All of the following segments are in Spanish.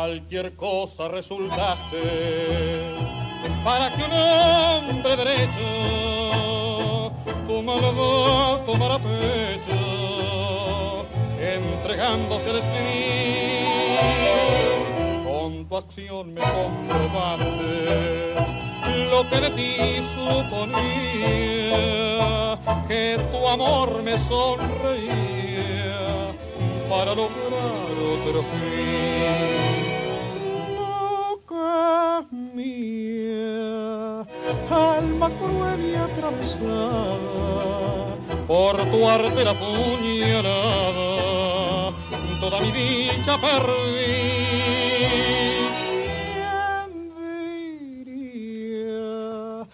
cualquier cosa resultaste. Para que un hombre derecho tu maldad tomara pecho entregándose al espíritu con tu acción me comprobaste lo que de ti suponía que tu amor me sonreía. Para lograr otro fin. Alma cruel y atravesada por tu arte la puñalada, toda mi dicha perdí. ¿Quién diría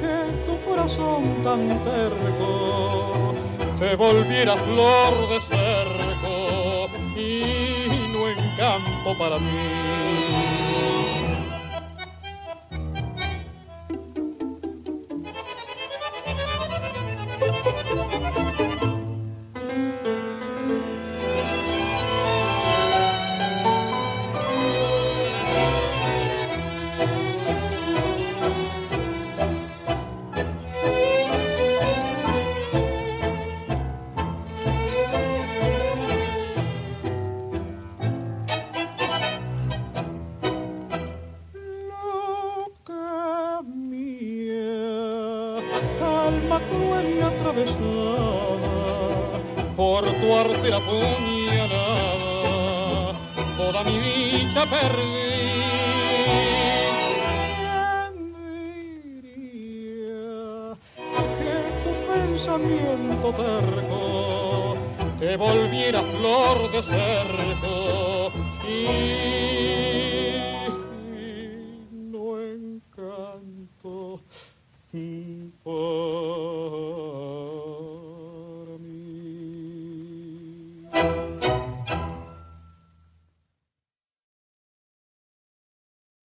que tu corazón tan terco te volviera flor de cerco y no encanto para mí? calma cruel y atravesada por tu arte la puñalada, toda mi dicha perdí. Diría que tu pensamiento terco te volviera flor de cerco y no encanto people.